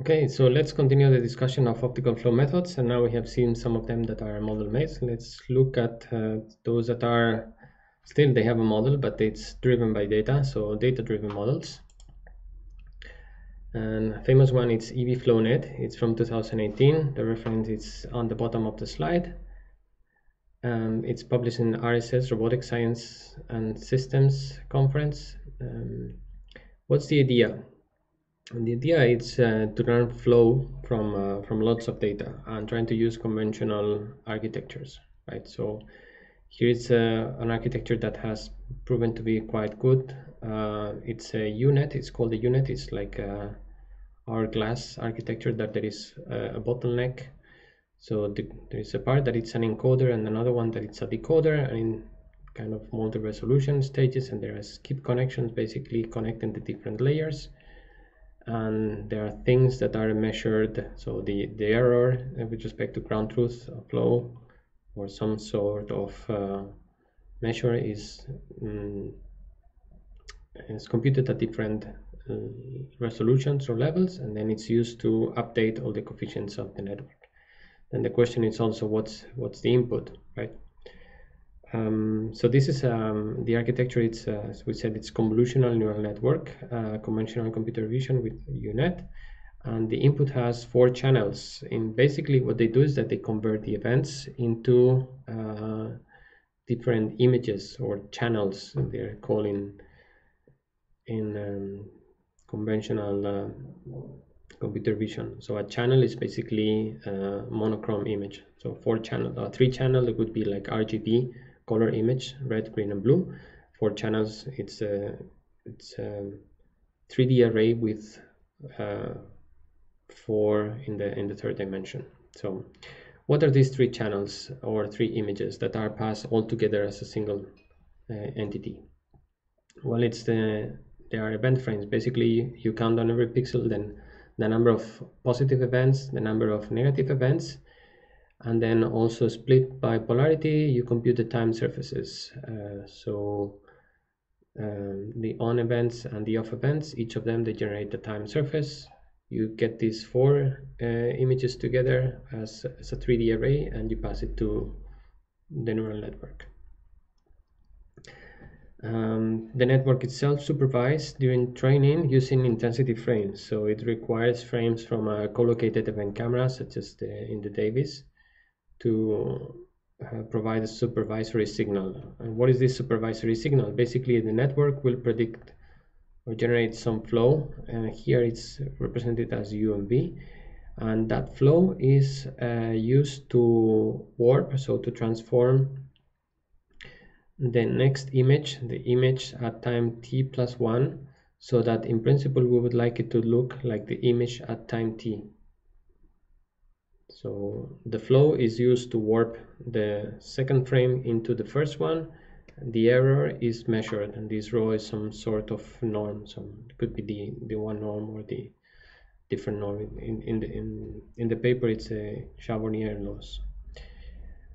Okay, so let's continue the discussion of optical flow methods. And now we have seen some of them that are model-based. Let's look at uh, those that are still, they have a model, but it's driven by data. So data-driven models. And famous one, it's EVFlowNet. It's from 2018. The reference is on the bottom of the slide. Um, it's published in RSS, Robotic Science and Systems Conference. Um, what's the idea? And the idea is uh, to learn flow from uh, from lots of data and trying to use conventional architectures, right? So here it's uh, an architecture that has proven to be quite good. Uh, it's a U-Net. It's called a U-Net. It's like uh, hourglass architecture that there is uh, a bottleneck. So the, there is a part that it's an encoder and another one that it's a decoder and in kind of multi-resolution stages and there are skip connections basically connecting the different layers and there are things that are measured. So the the error with respect to ground truth flow or some sort of uh, measure is um, is computed at different uh, resolutions or levels and then it's used to update all the coefficients of the network. Then the question is also what's what's the input right um, so this is um, the architecture. It's uh, as we said, it's convolutional neural network, uh, conventional computer vision with U-Net, and the input has four channels. And basically, what they do is that they convert the events into uh, different images or channels. They're calling in um, conventional uh, computer vision. So a channel is basically a monochrome image. So four channel, uh, three channel, it would be like RGB color image red green and blue. Four channels it's a it's a 3d array with uh, four in the in the third dimension. So what are these three channels or three images that are passed all together as a single uh, entity? Well it's the they are event frames. Basically you count on every pixel then the number of positive events the number of negative events and then also split by polarity you compute the time surfaces. Uh, so um, the on events and the off events each of them they generate the time surface. You get these four uh, images together as, as a 3d array and you pass it to the neural network. Um, the network itself supervised during training using intensity frames. So it requires frames from a collocated event camera such as the, in the Davis to uh, provide a supervisory signal. And what is this supervisory signal? Basically, the network will predict or generate some flow, and here it's represented as UMV. And B. And that flow is uh, used to warp, so to transform the next image, the image at time t plus 1, so that in principle we would like it to look like the image at time t. So the flow is used to warp the second frame into the first one. The error is measured and this row is some sort of norm. So it could be the, the one norm or the different norm. In, in, the, in, in the paper it's a Charbonnier loss.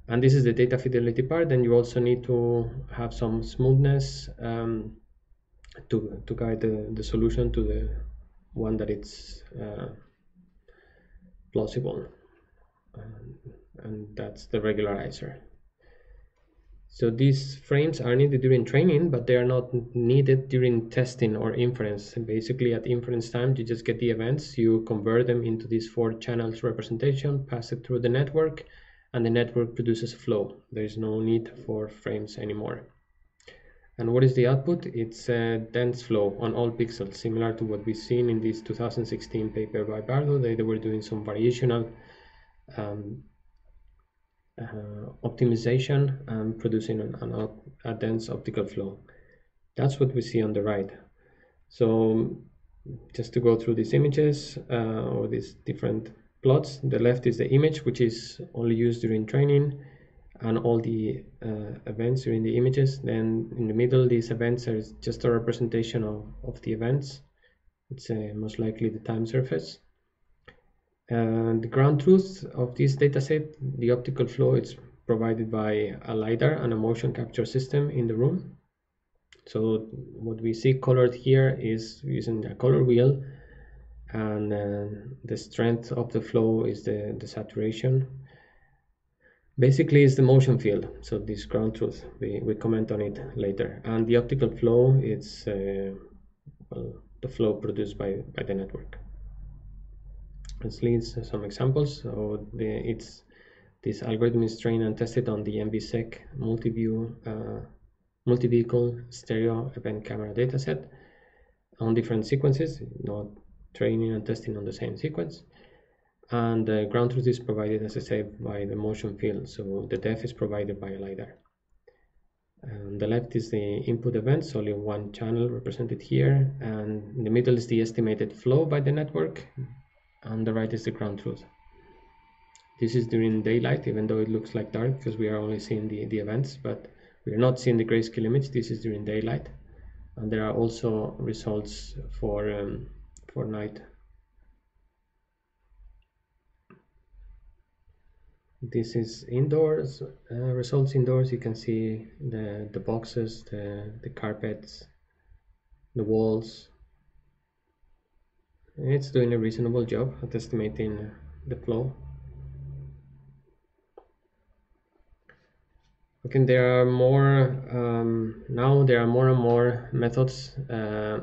And this is the data fidelity part. Then you also need to have some smoothness um, to, to guide the, the solution to the one that it's uh, plausible and that's the regularizer. So these frames are needed during training, but they are not needed during testing or inference. And basically at inference time, you just get the events, you convert them into these four channels representation, pass it through the network, and the network produces a flow. There is no need for frames anymore. And what is the output? It's a dense flow on all pixels, similar to what we've seen in this 2016 paper by Bardow. They, they were doing some variational um, uh, optimization and producing an, an, a dense optical flow. That's what we see on the right. So just to go through these images uh, or these different plots, the left is the image which is only used during training and all the uh, events during the images. Then in the middle, these events are just a representation of, of the events. It's uh, most likely the time surface. And the ground truth of this dataset, the optical flow is provided by a LiDAR and a motion capture system in the room. So what we see colored here is using a color wheel and uh, the strength of the flow is the, the saturation. Basically it's the motion field so this ground truth we, we comment on it later. And the optical flow it's uh, well, the flow produced by by the network let's lead some examples. So the, it's this algorithm is trained and tested on the MVSEC multi-view uh, multi-vehicle stereo event camera dataset on different sequences not training and testing on the same sequence. And the ground truth is provided as I said by the motion field. So the depth is provided by a LiDAR. On the left is the input events only one channel represented here. And in the middle is the estimated flow by the network and the right is the ground truth. This is during daylight even though it looks like dark because we are only seeing the, the events but we are not seeing the grayscale image. This is during daylight and there are also results for um, for night. This is indoors uh, results indoors. You can see the the boxes the the carpets the walls it's doing a reasonable job at estimating the flow. Okay there are more um, now there are more and more methods uh,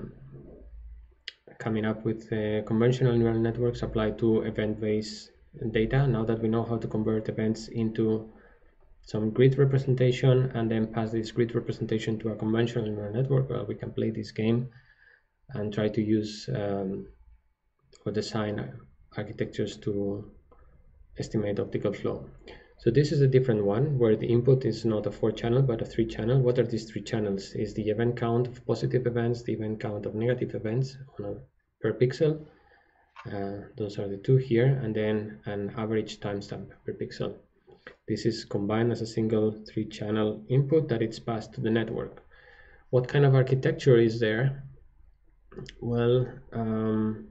coming up with uh, conventional neural networks applied to event-based data. Now that we know how to convert events into some grid representation and then pass this grid representation to a conventional neural network well we can play this game and try to use um, or design architectures to estimate optical flow. So this is a different one where the input is not a four channel but a three channel. What are these three channels? Is the event count of positive events the event count of negative events on a per pixel? Uh, those are the two here and then an average timestamp per pixel. This is combined as a single three channel input that it's passed to the network. What kind of architecture is there? Well um,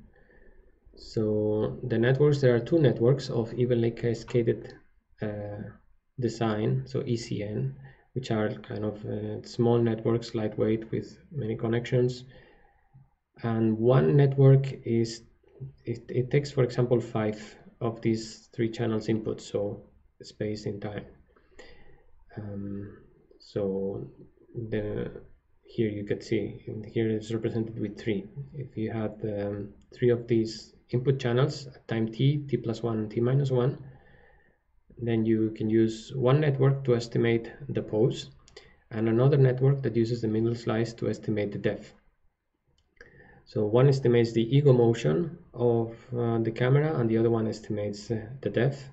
so the networks there are two networks of evenly cascaded uh, design so ECN which are kind of uh, small networks lightweight with many connections. And one network is it, it takes for example five of these three channels input so space in time. Um, so the here you can see here it's represented with three. If you had um, three of these input channels at time t t plus 1 t minus 1 then you can use one network to estimate the pose and another network that uses the middle slice to estimate the depth. So one estimates the ego motion of uh, the camera and the other one estimates uh, the depth.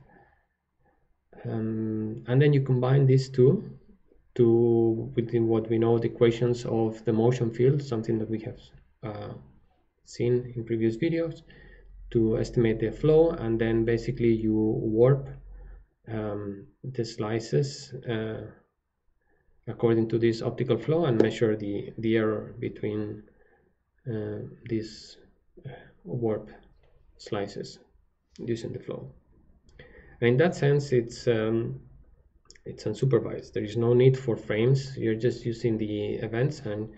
Um, and then you combine these two to within what we know the equations of the motion field, something that we have uh, seen in previous videos, to estimate the flow and then basically you warp um, the slices uh, according to this optical flow and measure the, the error between uh, these uh, warp slices using the flow. And in that sense, it's um, it's unsupervised. There is no need for frames. You're just using the events and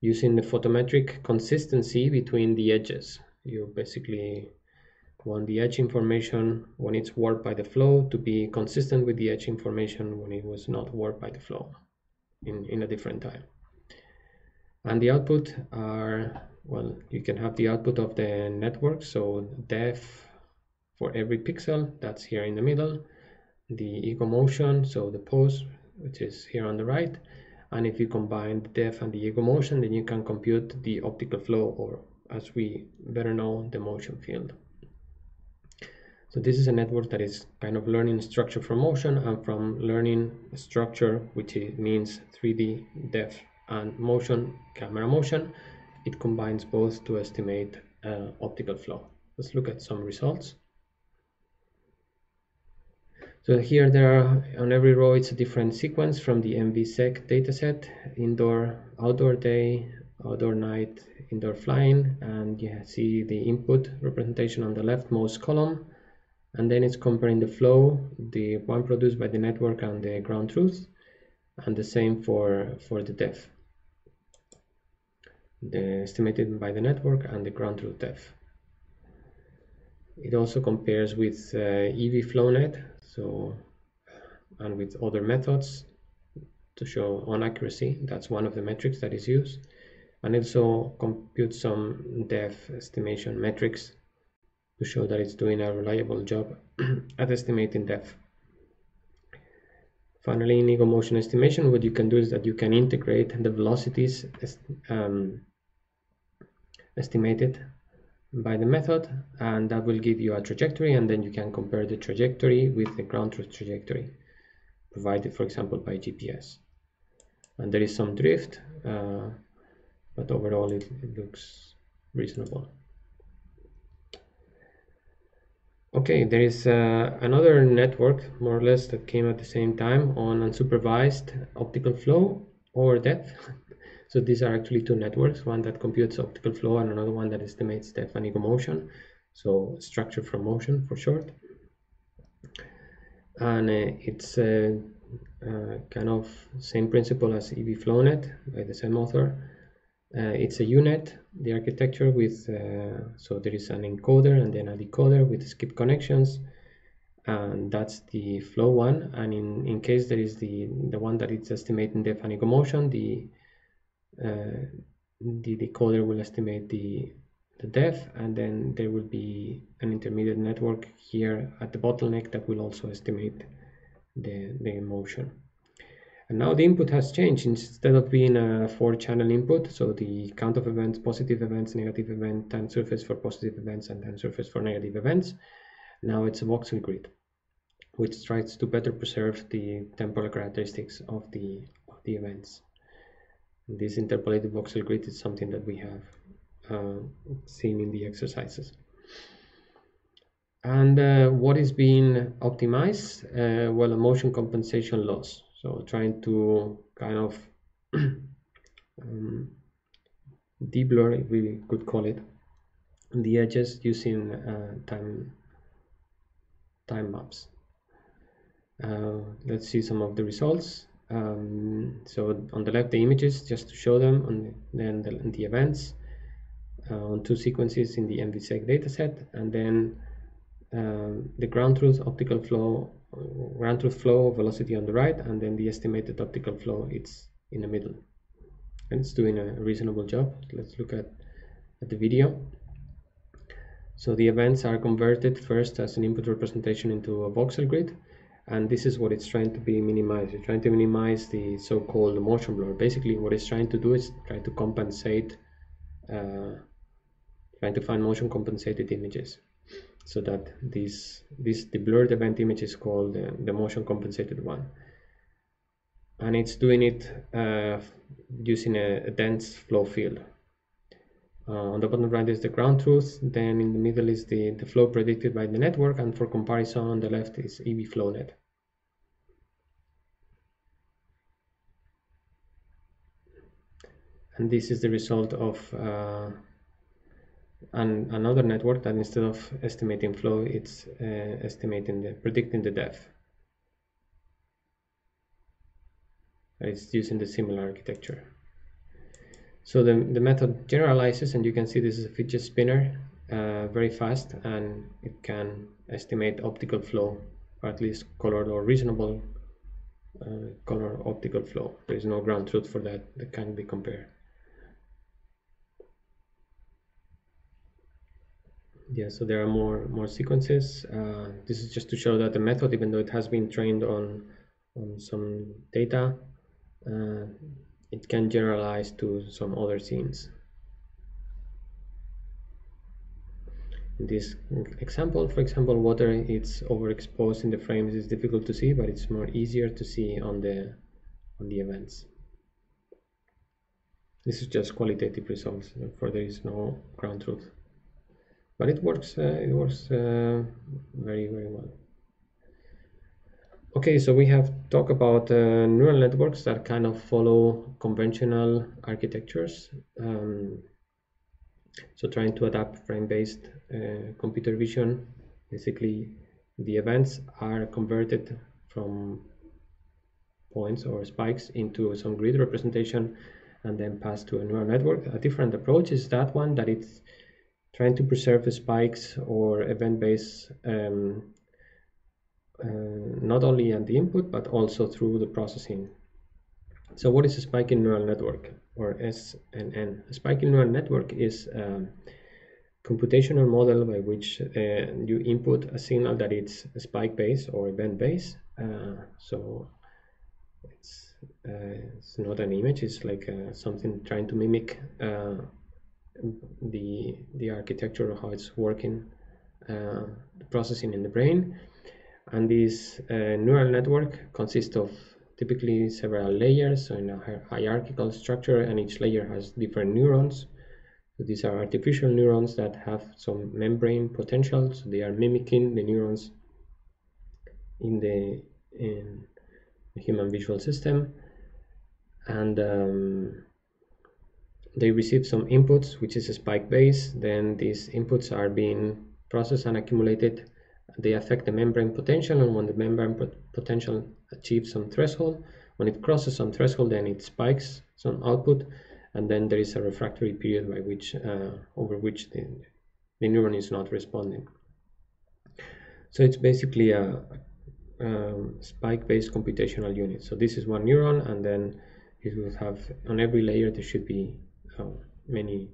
using the photometric consistency between the edges. You basically want the edge information when it's warped by the flow to be consistent with the edge information when it was not warped by the flow in, in a different time and the output are well you can have the output of the network. So depth for every pixel that's here in the middle. The ego motion so the pose which is here on the right. And if you combine the depth and the ego motion then you can compute the optical flow or as we better know the motion field. So this is a network that is kind of learning structure from motion and from learning structure which means 3d depth and motion camera motion. It combines both to estimate uh, optical flow. Let's look at some results. So here there are on every row it's a different sequence from the MVSEC dataset indoor outdoor day outdoor night indoor flying and you see the input representation on the leftmost column and then it's comparing the flow the one produced by the network and the ground truth and the same for for the depth the estimated by the network and the ground truth depth. It also compares with uh, EVFlowNet, so and with other methods to show on accuracy. That's one of the metrics that is used. And also compute some depth estimation metrics to show that it's doing a reliable job at estimating depth. Finally, in ego motion estimation, what you can do is that you can integrate the velocities um, estimated by the method and that will give you a trajectory and then you can compare the trajectory with the ground truth trajectory provided for example by GPS and there is some drift uh, but overall it, it looks reasonable okay there is uh, another network more or less that came at the same time on unsupervised optical flow or depth So these are actually two networks, one that computes optical flow and another one that estimates depth and ego motion. So structure from motion for short. And uh, it's uh, uh, kind of same principle as EVFlowNet by the same author. Uh, it's a U-Net, the architecture with, uh, so there is an encoder and then a decoder with skip connections and that's the flow one and in, in case there is the the one that is estimating and ego motion the uh, the decoder will estimate the the depth and then there will be an intermediate network here at the bottleneck that will also estimate the, the motion. And now the input has changed. Instead of being a four channel input, so the count of events, positive events, negative event, time surface for positive events and time surface for negative events. Now it's a voxel grid, which tries to better preserve the temporal characteristics of the, of the events. This interpolated voxel grid is something that we have uh, seen in the exercises. And uh, what is being optimized? Uh, well a motion compensation loss so trying to kind of um, deblur if we could call it. The edges using uh, time time maps. Uh, let's see some of the results. Um, so on the left the images just to show them and then the, the events uh, on two sequences in the MVSEC dataset and then um, the ground truth optical flow ground truth flow velocity on the right and then the estimated optical flow it's in the middle. And it's doing a reasonable job. Let's look at, at the video. So the events are converted first as an input representation into a voxel grid and this is what it's trying to be minimized. It's trying to minimize the so-called motion blur. Basically what it's trying to do is try to compensate uh, trying to find motion compensated images so that this this the blurred event image is called the, the motion compensated one. And it's doing it uh, using a, a, dense flow field. Uh, on the bottom right is the ground truth then in the middle is the the flow predicted by the network and for comparison on the left is EVFlowNet and this is the result of uh, an, another network that instead of estimating flow it's uh, estimating the predicting the depth. It's using the similar architecture. So the, the method generalizes and you can see this is a fidget spinner uh, very fast and it can estimate optical flow or at least colored or reasonable uh, color optical flow. There is no ground truth for that that can be compared yeah so there are more more sequences. Uh, this is just to show that the method even though it has been trained on on some data uh, it can generalize to some other scenes. In this example for example water it's overexposed in the frames it's difficult to see but it's more easier to see on the on the events. This is just qualitative results therefore there is no ground truth but it works uh, it works uh, very very well. Okay so we have talked about uh, neural networks that kind of follow conventional architectures um, so trying to adapt frame-based computer vision. Basically the events are converted from points or spikes into some grid representation and then passed to a neural network. A different approach is that one that it's trying to preserve spikes or event-based um, uh, not only at the input but also through the processing. So what is a spiking neural network or SNN? A spiking neural network is a computational model by which uh, you input a signal that it's spike-based or event-based. Uh, so it's, uh, it's not an image, it's like uh, something trying to mimic uh, the, the architecture of how it's working, the processing in the brain. And this uh, neural network consists of typically several layers so in a hierarchical structure and each layer has different neurons. So these are artificial neurons that have some membrane potential so they are mimicking the neurons in the in the human visual system. And um, they receive some inputs which is a spike base. Then these inputs are being processed and accumulated. They affect the membrane potential and when the membrane potential achieves some threshold when it crosses some threshold then it spikes some output and then there is a refractory period by which uh, over which the, the neuron is not responding. So it's basically a, um, spike-based computational unit. So this is one neuron and then it will have on every layer there should be many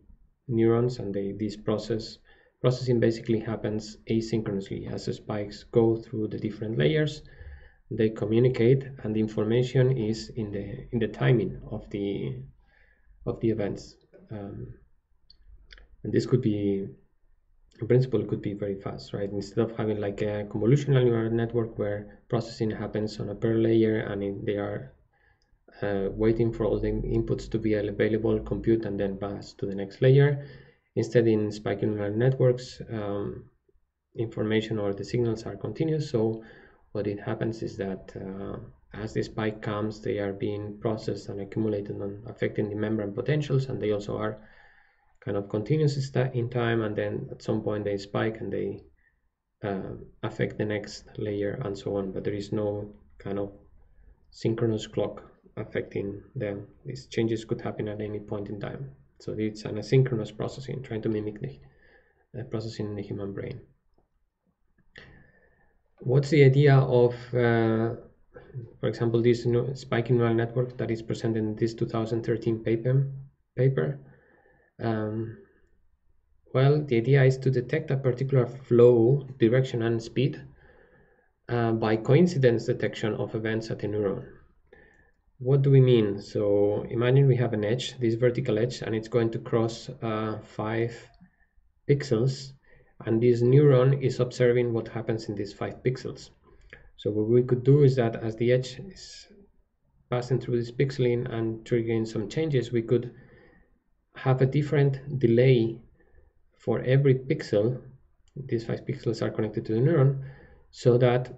neurons and they this process Processing basically happens asynchronously as the spikes go through the different layers. They communicate, and the information is in the in the timing of the of the events. Um, and this could be, in principle, could be very fast, right? Instead of having like a convolutional neural network where processing happens on a per layer and they are uh, waiting for all the inputs to be available, compute, and then pass to the next layer Instead, in neural networks, um, information or the signals are continuous. So what it happens is that uh, as the spike comes, they are being processed and accumulated and affecting the membrane potentials, and they also are kind of continuous in time. And then at some point they spike and they uh, affect the next layer and so on. But there is no kind of synchronous clock affecting them. These changes could happen at any point in time. So it's an asynchronous processing, trying to mimic the uh, processing in the human brain. What's the idea of, uh, for example, this spiking neural network that is presented in this 2013 paper? paper? Um, well, the idea is to detect a particular flow, direction, and speed uh, by coincidence detection of events at a neuron what do we mean? So imagine we have an edge, this vertical edge, and it's going to cross uh, five pixels, and this neuron is observing what happens in these five pixels. So what we could do is that as the edge is passing through this pixeling and triggering some changes, we could have a different delay for every pixel. These five pixels are connected to the neuron, so that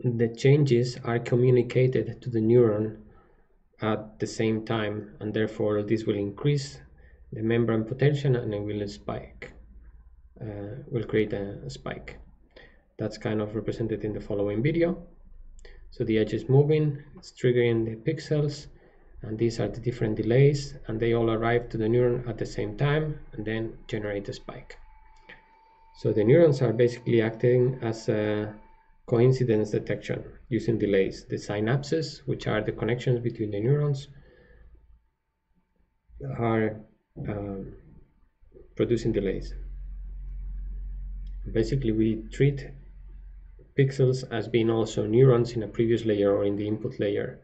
the changes are communicated to the neuron at the same time and therefore this will increase the membrane potential and it will spike uh, will create a, a, spike. That's kind of represented in the following video. So the edge is moving it's triggering the pixels and these are the different delays and they all arrive to the neuron at the same time and then generate a spike. So the neurons are basically acting as a coincidence detection using delays. The synapses, which are the connections between the neurons, are um, producing delays. Basically, we treat pixels as being also neurons in a previous layer or in the input layer.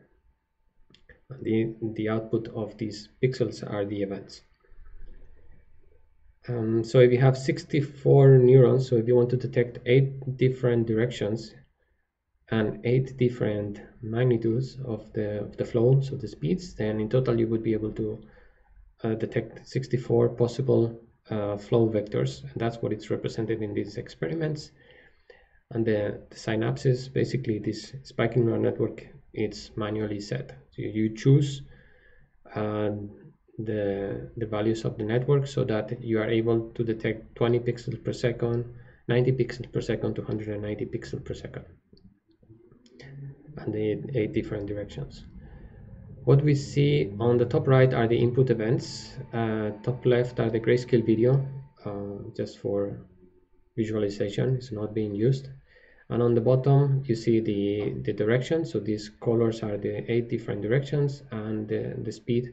The, the output of these pixels are the events. Um, so if you have 64 neurons, so if you want to detect eight different directions and eight different magnitudes of the, of the flow, so the speeds, then in total you would be able to uh, detect 64 possible uh, flow vectors. And that's what it's represented in these experiments. And the, the synapses, basically this spiking neural network, it's manually set. So you choose uh, the, the values of the network so that you are able to detect 20 pixels per second, 90 pixels per second to 190 pixels per second and the eight different directions. What we see on the top right are the input events, uh, top left are the grayscale video. uh, just for visualization it's not being used and on the bottom you see the the direction so these colors are the eight different directions and the, the speed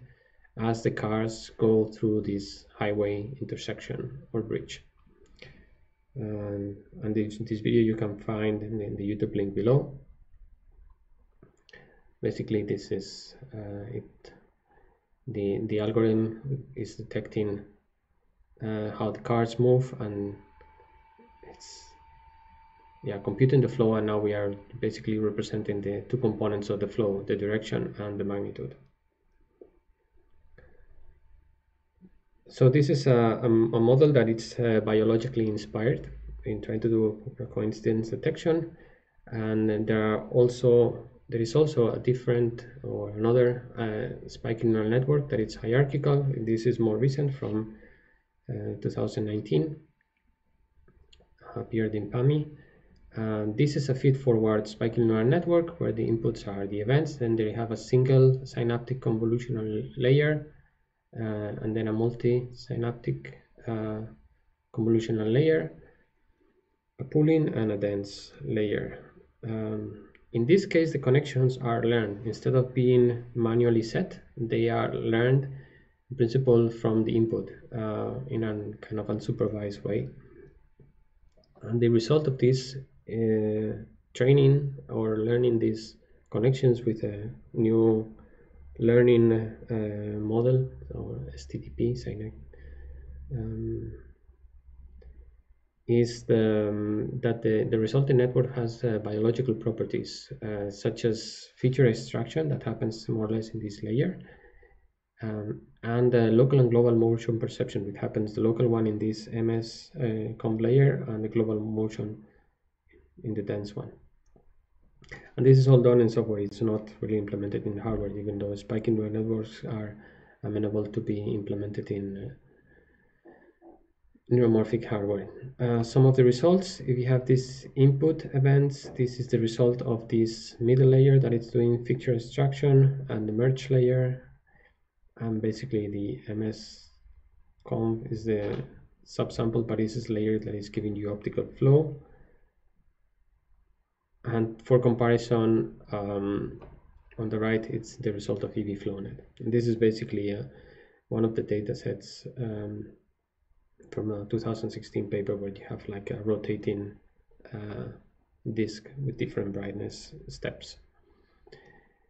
as the cars go through this highway intersection or bridge. Um, and this, this video you can find in the, in the youtube link below. Basically this is uh, it the the algorithm is detecting uh, how the cars move and it's yeah computing the flow. And now we are basically representing the two components of the flow the direction and the magnitude so this is a, a, a model that is uh, biologically inspired in trying to do coincidence detection. And there are also there is also a different or another uh, neural network that is hierarchical. This is more recent from uh, 2019 appeared in PAMI um, this is a feed-forward spiking neural network where the inputs are the events, then they have a single synaptic convolutional layer, uh, and then a multi-synaptic uh, convolutional layer, a pooling, and a dense layer. Um, in this case, the connections are learned. Instead of being manually set, they are learned in principle from the input uh, in a kind of unsupervised way. And the result of this uh, training or learning these connections with a new learning uh, model or STDP um, is the, um, that the, the resulting network has uh, biological properties uh, such as feature extraction that happens more or less in this layer um, and the local and global motion perception which happens the local one in this MS uh, conv layer and the global motion in the dense one. And this is all done in software. It's not really implemented in hardware, even though spiking neural networks are amenable to be implemented in uh, neuromorphic hardware. Uh, some of the results, if you have these input events, this is the result of this middle layer that it's doing feature extraction and the merge layer. And basically the MS conv is the subsample, but this is layer that is giving you optical flow and for comparison um, on the right it's the result of EVFlowNet and this is basically uh, one of the data sets um, from a 2016 paper where you have like a rotating uh, disk with different brightness steps.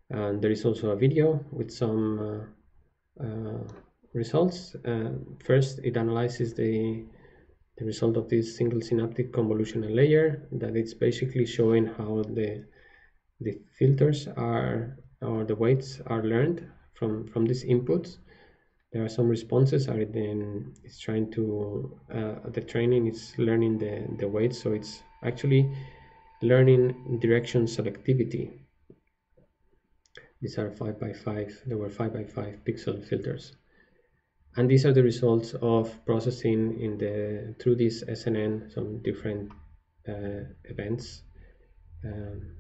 And there is also a video with some uh, uh results. Uh, first it analyzes the the result of this single synaptic convolutional layer that it's basically showing how the the filters are or the weights are learned from from these inputs. There are some responses are then it's trying to uh, the training is learning the the weights so it's actually learning direction selectivity. These are 5 by 5 there were 5 by 5 pixel filters and these are the results of processing in the through this SNN some different uh, events. Um,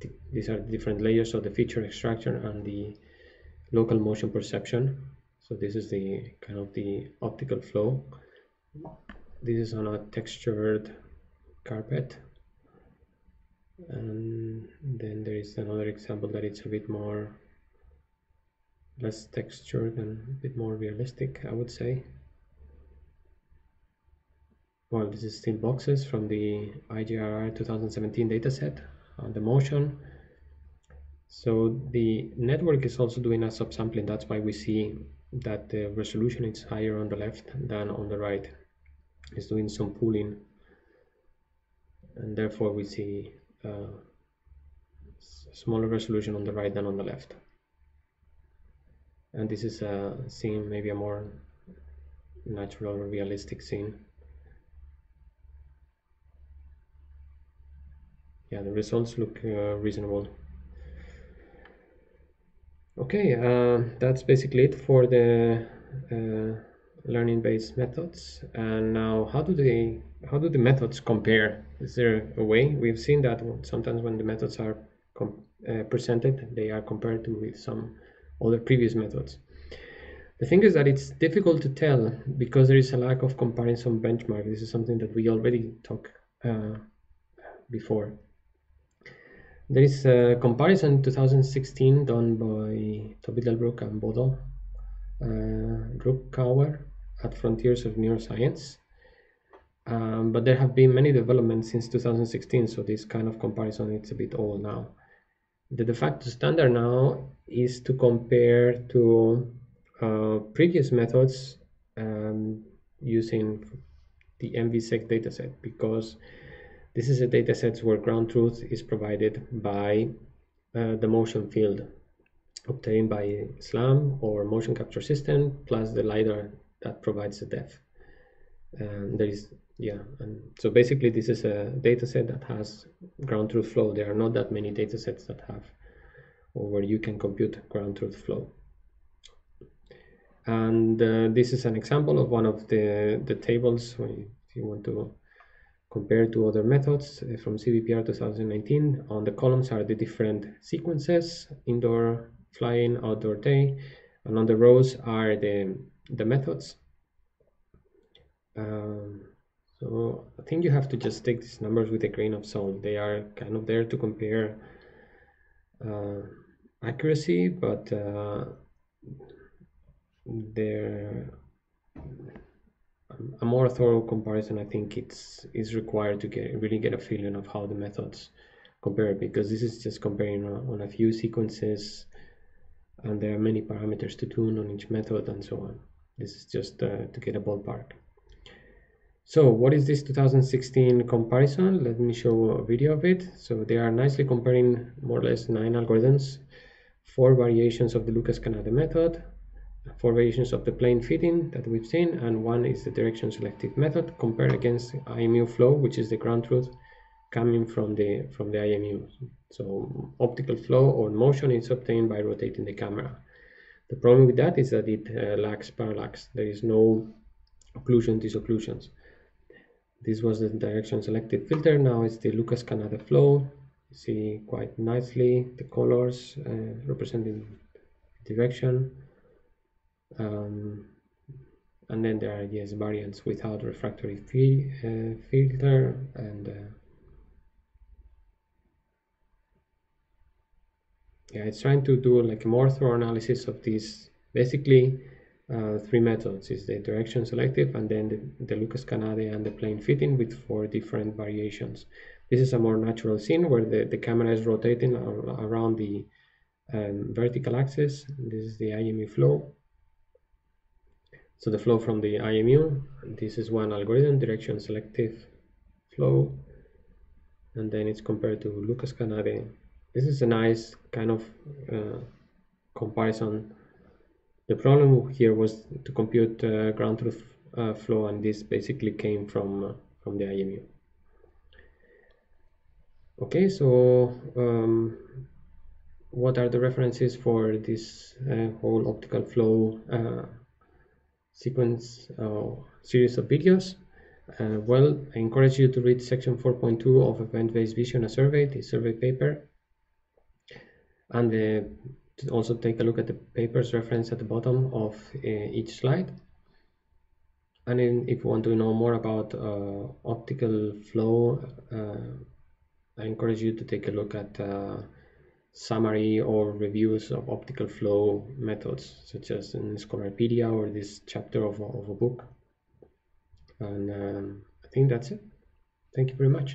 th these are different layers of the feature extraction and the local motion perception. So this is the kind of the optical flow. This is on a textured carpet. And then there is another example that it's a bit more less textured and a bit more realistic I would say. Well this is still boxes from the IJRR 2017 dataset on the motion. So the network is also doing a subsampling. That's why we see that the resolution is higher on the left than on the right. It's doing some pooling. And therefore we see uh, smaller resolution on the right than on the left and this is a scene maybe a more natural realistic scene. Yeah the results look uh, reasonable. Okay uh, that's basically it for the uh, learning based methods. And now how do they how do the methods compare? Is there a way? We've seen that sometimes when the methods are uh, presented they are compared to with some other previous methods. The thing is that it's difficult to tell because there is a lack of comparison benchmark. This is something that we already talked uh, before. There is a comparison 2016 done by Tobi Delbruck and Bodo uh, at Frontiers of Neuroscience. Um, but there have been many developments since 2016, so this kind of comparison it's a bit old now. The de facto standard now is to compare to uh, previous methods um, using the MVSEC dataset because this is a dataset where ground truth is provided by uh, the motion field obtained by SLAM or motion capture system plus the LiDAR that provides the depth. And there is, yeah, and so basically this is a dataset that has ground truth flow. There are not that many datasets that have or where you can compute ground truth flow. And uh, this is an example of one of the the tables. If you want to compare to other methods uh, from CVPR 2019 on the columns are the different sequences indoor flying outdoor day and on the rows are the the methods. Um, so I think you have to just take these numbers with a grain of salt. They are kind of there to compare uh, accuracy but uh, there a more thorough comparison I think it's is required to get really get a feeling of how the methods compare because this is just comparing on a few sequences and there are many parameters to tune on each method and so on. This is just uh, to get a ballpark so what is this 2016 comparison? Let me show a video of it. So they are nicely comparing more or less nine algorithms four variations of the Lucas Kanade method four variations of the plane fitting that we've seen and one is the direction selective method compared against IMU flow which is the ground truth coming from the from the IMU so optical flow or motion is obtained by rotating the camera. The problem with that is that it uh, lacks parallax. There is no occlusion disocclusions this was the direction selective filter. Now it's the Lucas Kanade flow. You see quite nicely the colors uh, representing direction. Um, and then there are yes variants without refractory uh, filter and uh, yeah it's trying to do like a more thorough analysis of these basically uh, three methods is the direction selective and then the, the Lucas Kanade and the plane fitting with four different variations this is a more natural scene where the, the camera is rotating around the um, vertical axis this is the IMU flow so the flow from the IMU, this is one algorithm, direction selective flow, and then it's compared to Lucas Kanade. This is a nice kind of uh, comparison. The problem here was to compute uh, ground truth uh, flow, and this basically came from uh, from the IMU. Okay, so um, what are the references for this uh, whole optical flow uh, sequence uh, series of videos. Uh, well, I encourage you to read section 4.2 of Event-Based Vision, a survey, the survey paper, and uh, also take a look at the papers referenced at the bottom of uh, each slide. And in, if you want to know more about uh, optical flow, uh, I encourage you to take a look at summary or reviews of optical flow methods, such as in Scholarpedia or this chapter of, of a book. And um, I think that's it. Thank you very much.